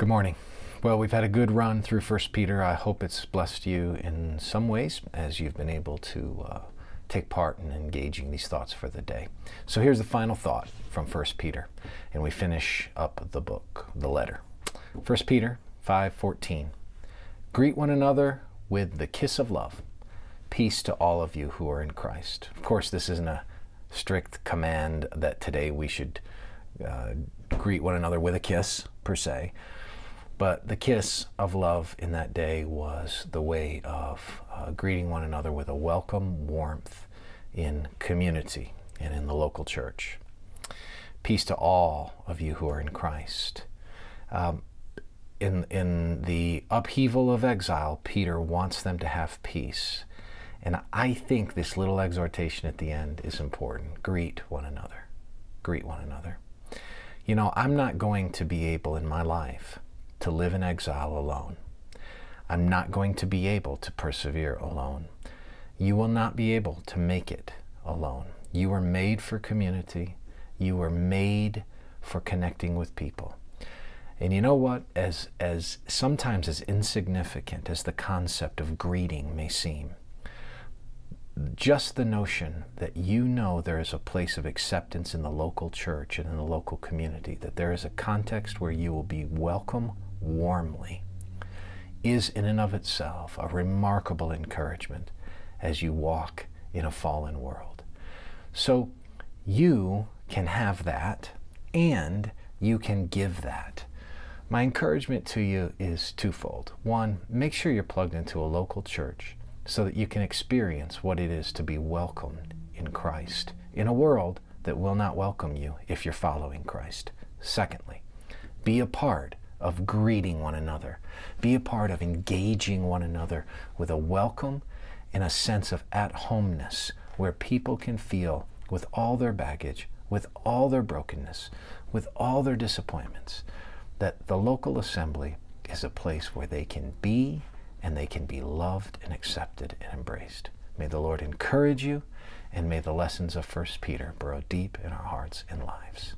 Good morning. Well, we've had a good run through First Peter. I hope it's blessed you in some ways as you've been able to uh, take part in engaging these thoughts for the day. So here's the final thought from First Peter, and we finish up the book, the letter. First Peter 5:14. Greet one another with the kiss of love. Peace to all of you who are in Christ. Of course, this isn't a strict command that today we should uh, greet one another with a kiss per se. But the kiss of love in that day was the way of uh, greeting one another with a welcome warmth in community and in the local church. Peace to all of you who are in Christ. Um, in, in the upheaval of exile, Peter wants them to have peace. And I think this little exhortation at the end is important. Greet one another. Greet one another. You know, I'm not going to be able in my life to live in exile alone. I'm not going to be able to persevere alone. You will not be able to make it alone. You were made for community. You were made for connecting with people. And you know what? As, as sometimes as insignificant as the concept of greeting may seem, just the notion that you know there is a place of acceptance in the local church and in the local community, that there is a context where you will be welcome warmly is in and of itself a remarkable encouragement as you walk in a fallen world. So you can have that and you can give that. My encouragement to you is twofold. One, make sure you're plugged into a local church so that you can experience what it is to be welcomed in Christ in a world that will not welcome you if you're following Christ. Secondly, be a part of greeting one another. Be a part of engaging one another with a welcome and a sense of at homeness where people can feel with all their baggage, with all their brokenness, with all their disappointments, that the local assembly is a place where they can be and they can be loved and accepted and embraced. May the Lord encourage you and may the lessons of 1 Peter burrow deep in our hearts and lives.